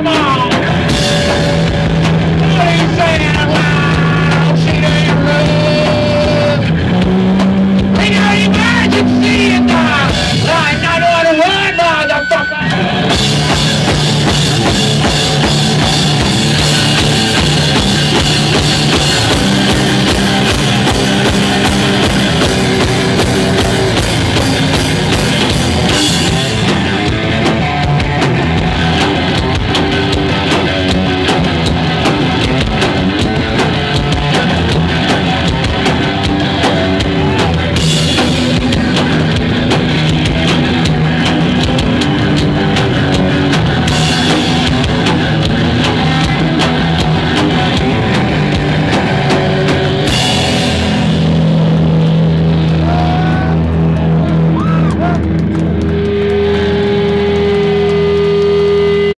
Come on.